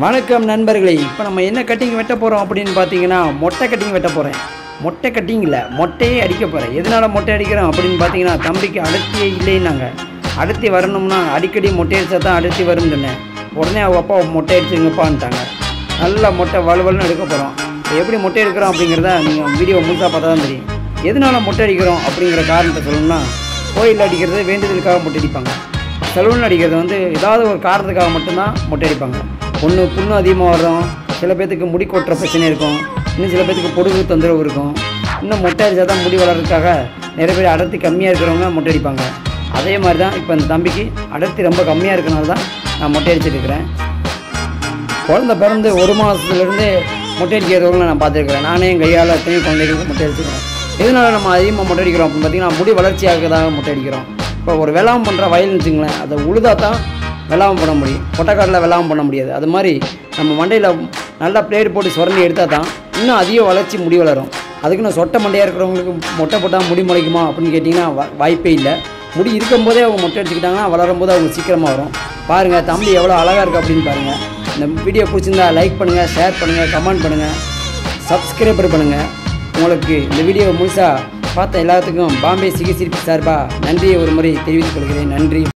வணக்கம் நண்பர்களே இப்போ நம்ம என்ன கட்டிங் வெட்ட போகிறோம் அப்படின்னு பார்த்தீங்கன்னா மொட்டை கட்டிங் வெட்ட போகிறேன் மொட்டை கட்டிங் இல்லை மொட்டையே அடிக்க போகிறேன் எதனால் மொட்டை அடிக்கிறோம் அப்படின்னு பார்த்தீங்கன்னா தம்பிக்கு அடர்த்தியே இல்லைன்னாங்க. அடர்த்தி வரணும்னா அடிக்கடி மொட்டை அடித்தா தான் அடர்த்தி வரும்னு. சொன்னேன் உடனே அவங்க அப்பா மொட்டை அடிச்சுங்கப்பான்ட்டாங்க நல்லா மொட்டை வலுவலுன்னு எடுக்க போகிறோம் எப்படி மொட்டை எடுக்கிறோம் அப்படிங்கிறத நீங்கள் வீடியோ முழுசாக பார்த்தா தான் தெரியும். எதனால் மொட்டை அடிக்கிறோம் அப்படிங்கிற காரணத்தை சொல்லணும்னா கோயிலில் அடிக்கிறது வேண்டுதலுக்காக மொட்டை அடிப்பாங்க. சலூன் அடிக்கிறது வந்து ஏதாவது ஒரு காரணத்துக்காக மட்டும்தான் மொட்டை அடிப்பாங்க. ஒன்று புண்ணு அதிகமாக வரும் சில பேர்த்துக்கு முடி கொட்டுற பிரச்சனை இருக்கும். இன்னும் சில பேர்த்துக்கு பொடுகு தொந்தரவு இருக்கும். இன்னும் மொட்டை அடித்தா தான் முடி வளர்றதுக்காக நிறைய பேர் அடர்த்தி கம்மியாக இருக்கிறவங்க மொட்டை அடிப்பாங்க. அதே மாதிரி தான் இப்போ இந்த தம்பிக்கு அடர்த்தி ரொம்ப கம்மியாக இருக்கனால தான் நான் மொட்டை அடிச்சிட்டு இருக்கிறேன். குழந்தை பிறந்து ஒரு மாதத்துலேருந்து மொட்டை அடிக்கிறவங்கள நான் பார்த்துருக்குறேன். நானே என் கையால் எத்தனையோ குழந்தைகளுக்கு மொட்டை அடிச்சிருக்கேன் இதனால் நம்ம அதிகமாக மொட்டை அடிக்கிறோம் அப்படின்னு பார்த்தீங்கன்னா முடி வளர்ச்சியாகிறதாக மொட்டை அடிக்கிறோம். இப்போ ஒரு வேளாண் பண்ணுற வயல்னு வச்சுங்களேன் அதை உழுதா தான் வெள்ளாமல் பண்ண முடியும். கொட்டைக்காட்டில் வெள்ளாமல் பண்ண முடியாது. அது மாதிரி நம்ம மண்டையில் நல்லா பிளேட் போட்டு சுரண்டி எடுத்தால் தான் இன்னும் அதிக வளர்ச்சி முடி வளரும். அதுக்குன்னு சொட்டை மண்டையாக இருக்கிறவங்களுக்கு மொட்டை போட்டால் முடி முளைக்குமா அப்படின்னு கேட்டிங்கன்னா வாய்ப்பே இல்லை. முடி இருக்கும்போதே அவங்க மொட்டை அடிச்சுக்கிட்டாங்கன்னா வளரும் போது அவங்க சீக்கிரமாக வரும். பாருங்கள் தம்பி எவ்வளோ அழகாக இருக்குது அப்படின்னு பாருங்கள் இந்த வீடியோ பிடிச்சிருந்தா லைக் பண்ணுங்கள் ஷேர் பண்ணுங்கள் கமெண்ட் பண்ணுங்கள் சப்ஸ்கிரைபர் பண்ணுங்கள் உங்களுக்கு இந்த வீடியோ முழுசாக பார்த்த எல்லாத்துக்கும் பாம்பே சிகிச்சை சார்பாக நன்றியை ஒரு முறை தெரிவித்துக் கொள்கிறேன். நன்றி.